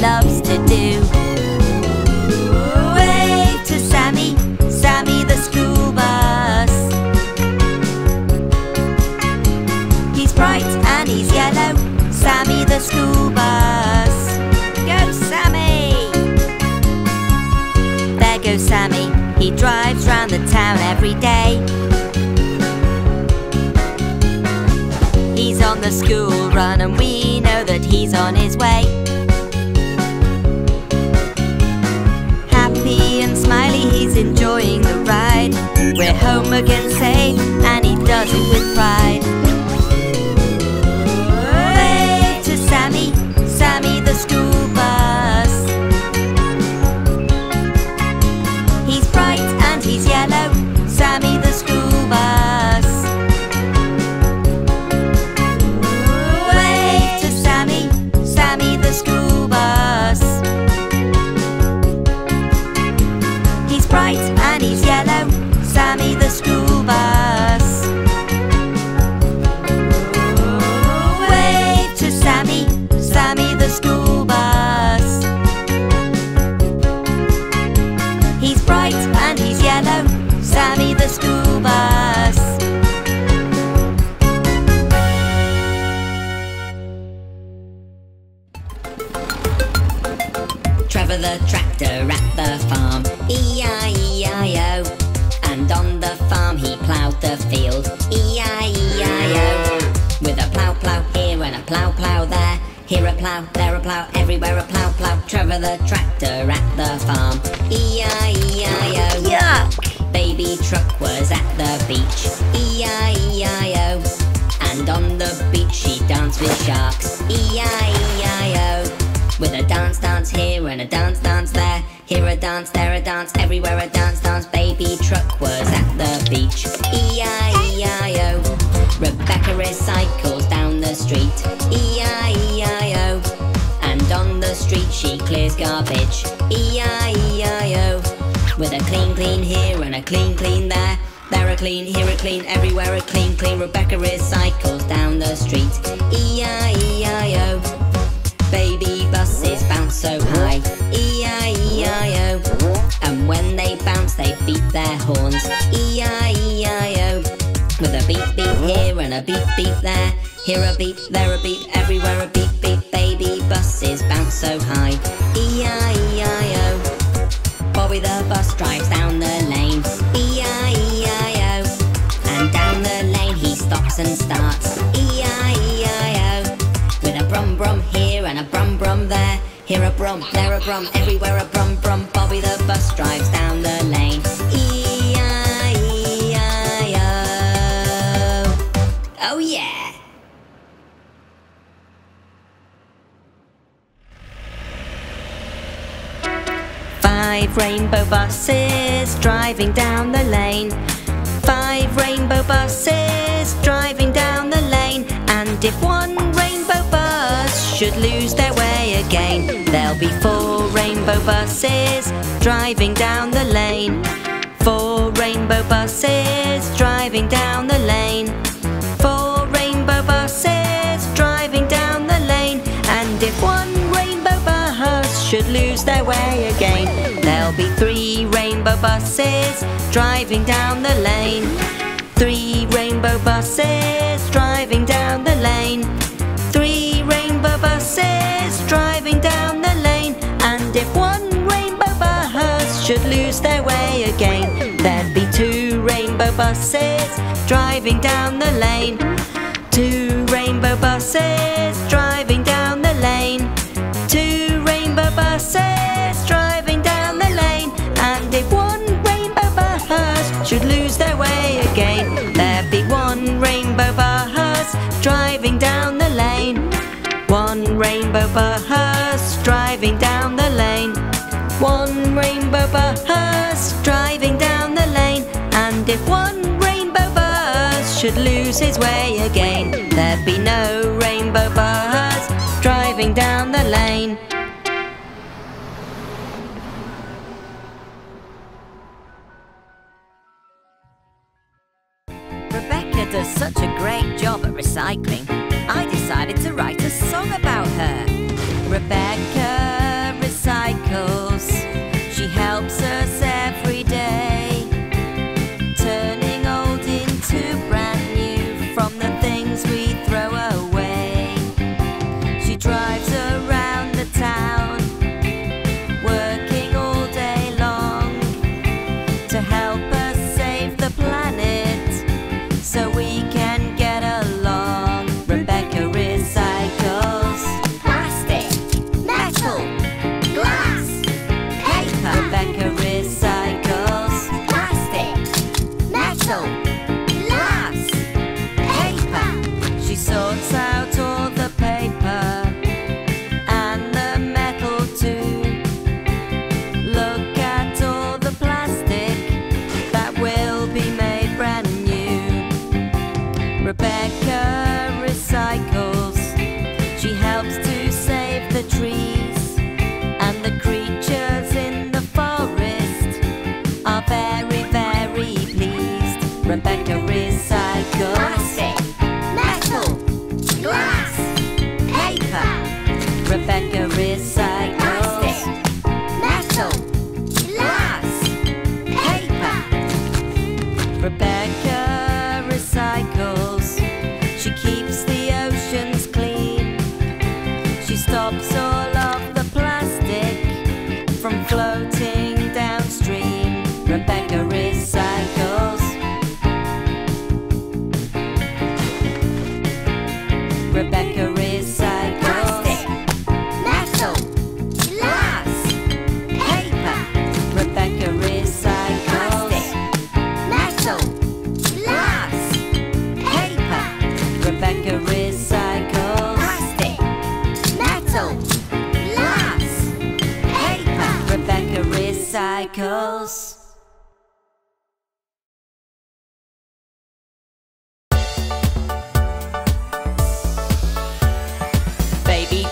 loves to do. Wave to Sammy, Sammy the school bus. He's bright and he's yellow, Sammy the school bus. Go Sammy! There goes Sammy, he drives round the town every day. He's on the school run and we know that he's on his way. Enjoying the ride. We're home again safe and Trevor the tractor at the farm, E-I-E-I-O. Yuck! Baby truck was at the beach, E-I-E-I-O. And on the beach she danced with sharks, E-I-E-I-O. With a dance dance here and a dance dance there, here a dance, there a dance, everywhere a dance dance. Baby truck was at the beach, E-I-E-I-O. Rebecca recycles down the street, E-I-E-I-O. Street she clears garbage, E-I-E-I-O. With a clean clean here and a clean clean there. There a clean, here a clean, everywhere a clean clean. Rebecca recycles down the street, E-I-E-I-O. Baby buses bounce so high, E-I-E-I-O. And when they bounce they beat their horns, E-I-E-I-O. With a beep beep here and a beep beep there, here a beep, there a beep, everywhere a beep beep. Buses bounce so high, E-I-E-I-O. Bobby the bus drives down the lane, E-I-E-I-O. And down the lane he stops and starts. E-I-E-I-O. With a brum brum here and a brum brum there. Here a brum, there a brum, everywhere a brum brum. Five rainbow buses driving down the lane. Five rainbow buses driving down the lane. And if one rainbow bus should lose their way again, there'll be four rainbow buses driving down the lane. Four rainbow buses driving down the lane. Four rainbow buses driving down the lane. And if one rainbow bus should lose their way again, there'll be three rainbow buses driving down the lane. Three rainbow buses driving down the lane. Three rainbow buses driving down the lane. And if one rainbow bus should lose their way again, there'd be two rainbow buses driving down the lane. Two rainbow buses One rainbow bus driving down the lane. One rainbow bus driving down the lane. And if one rainbow bus should lose his way again, there'd be no rainbow bus driving down the lane.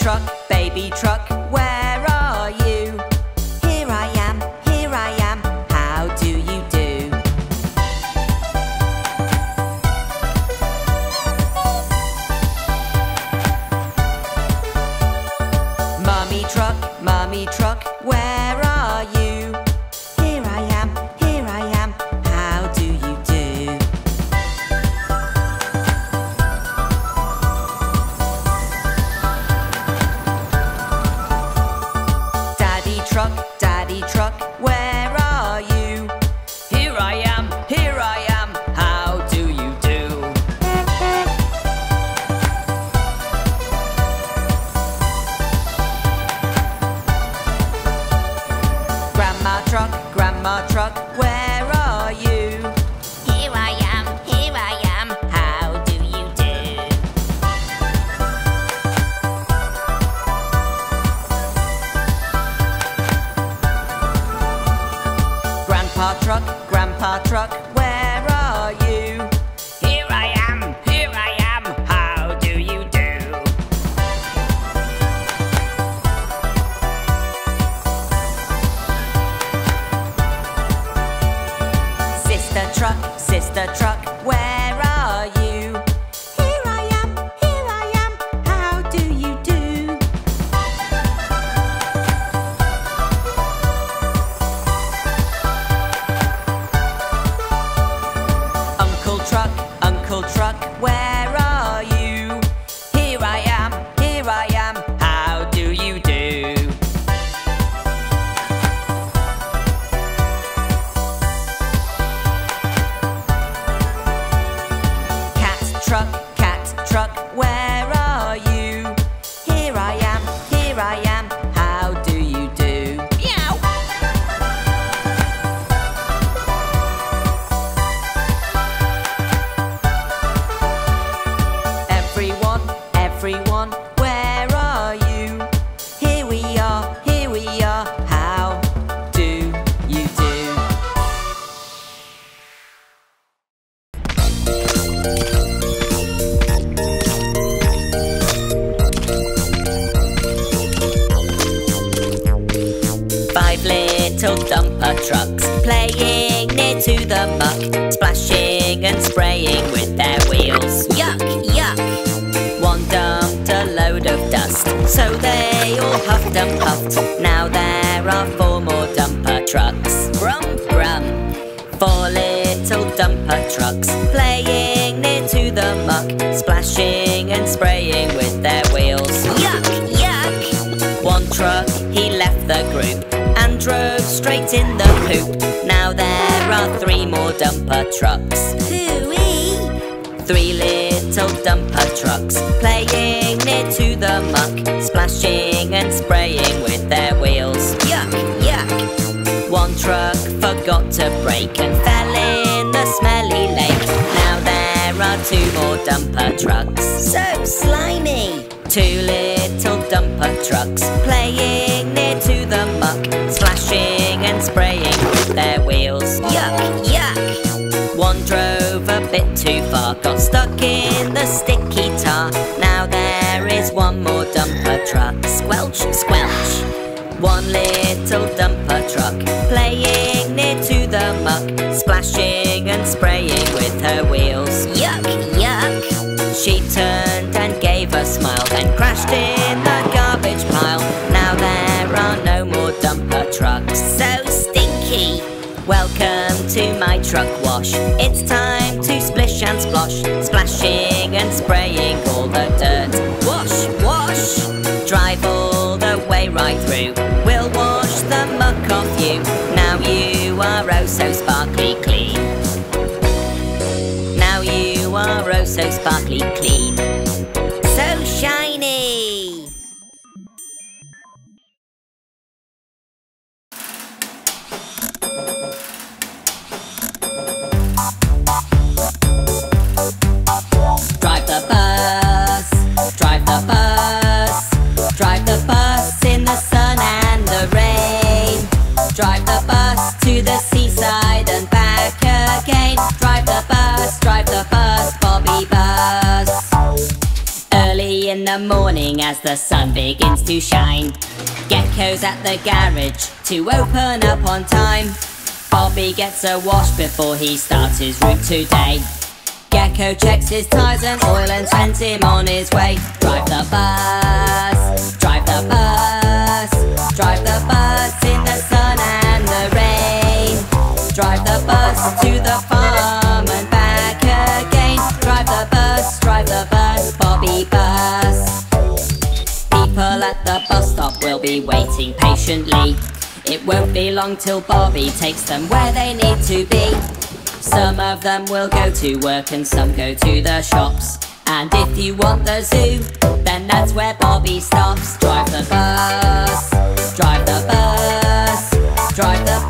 Truck, baby truck, sister truck, trucks playing near to the muck, splashing and spraying with their wheels. Yuck, yuck. One dumped a load of dust, so they all huffed and puffed. Now there are four more dumper trucks. Brum, brum. Four little dumper trucks playing near to the muck, splashing and spraying with their wheels. Yuck, yuck. One truck, he left the group and drove straight in the poop. Now there are three more dumper trucks. Hooey. Three little dumper trucks playing near to the muck, splashing and spraying with their wheels. Yuck, yuck. One truck forgot to brake and fell in the smelly lake. Now there are two more dumper trucks. So slimy. Two little dumper trucks playing too far, got stuck in the sticky tar. Now there is one more dumper truck. Squelch, squelch. One little dumper truck playing near to the muck, splashing and spraying with her wheels. Yuck, yuck. She turned and gave a smile, then crashed in the garbage pile. Now there are no more dumper trucks. So stinky. Welcome to my truck wash. It's time spraying all the dirt. Wash, wash, drive all the way right through. We'll wash the muck off you. Now you are oh so sparkly clean. Now you are oh so sparkly clean. The sun begins to shine. Gecko's at the garage to open up on time. Bobby gets a wash before he starts his route today. Gecko checks his tires and oil and sends him on his way. Drive the bus, drive the bus, drive the bus in the be waiting patiently. It won't be long till Bobby takes them where they need to be. Some of them will go to work and some go to the shops. And if you want the zoo, then that's where Bobby stops. Drive the bus, drive the bus, drive the bus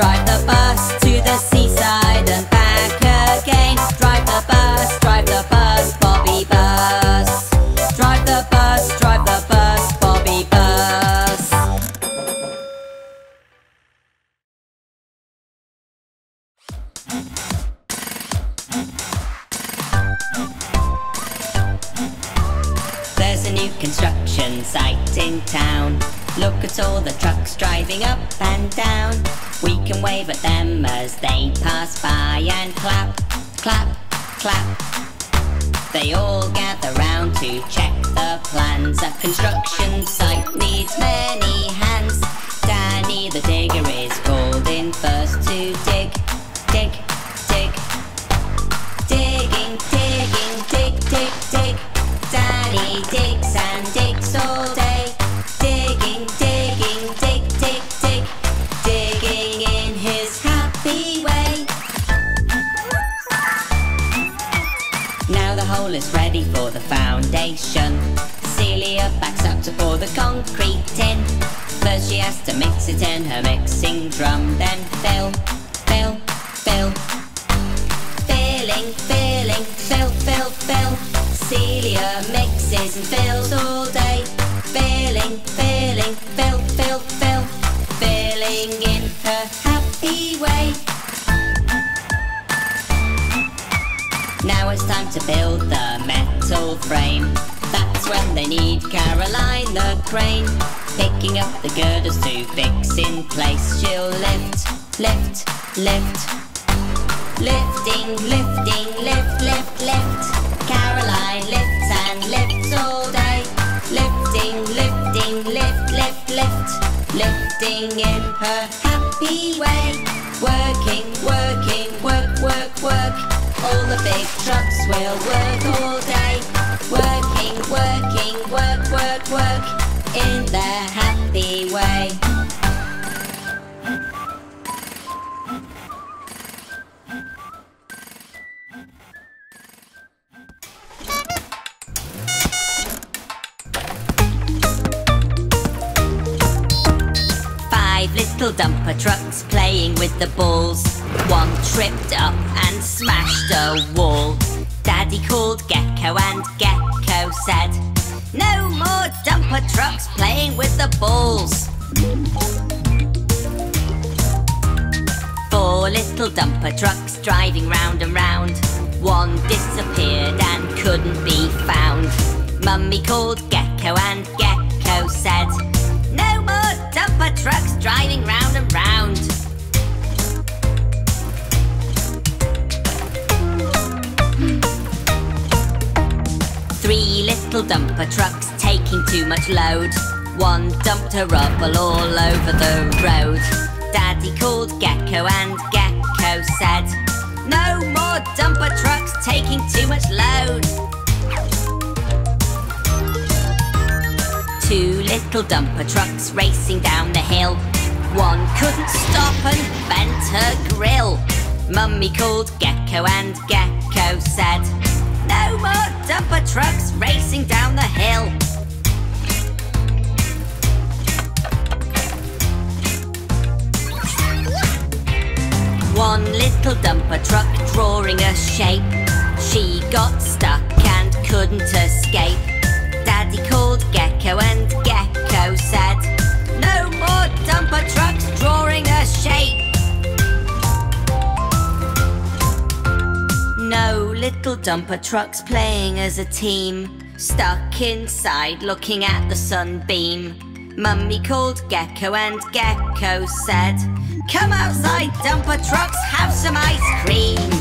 drive construction site mixes and fills all day. Filling, filling, fill, fill, fill. Filling in her happy way. Now it's time to build the metal frame. That's when they need Caroline the crane. Picking up the girders to fix in place. She'll lift, lift, lift. Lifting, lifting, lift, lift, lift. Caroline lifts lift, lift, lift. Lifting in her happy way. Working, working, work, work, work. All the big trucks will work all day. Working, working, work, work, work. In their happy way. Dumper trucks playing with the balls. One tripped up and smashed a wall. Daddy called Gecko and Gecko said, No more dumper trucks playing with the balls. Four little dumper trucks driving round and round. One disappeared and couldn't be found. Mummy called Gecko and Gecko said, dumper trucks driving round and round. Three little dumper trucks taking too much load. One dumped her rubble all over the road. Daddy called Gecko and Gecko said, No more dumper trucks taking too much load. Two little dumper trucks racing down the hill. One couldn't stop and bent her grill. Mummy called Gecko and Gecko said, No more dumper trucks racing down the hill. One little dumper truck drawing a shape. She got stuck and couldn't escape. Daddy called Gecko and little dumper trucks playing as a team. Stuck inside looking at the sunbeam. Mummy called Gecko and Gecko said, Come outside, dumper trucks, have some ice cream.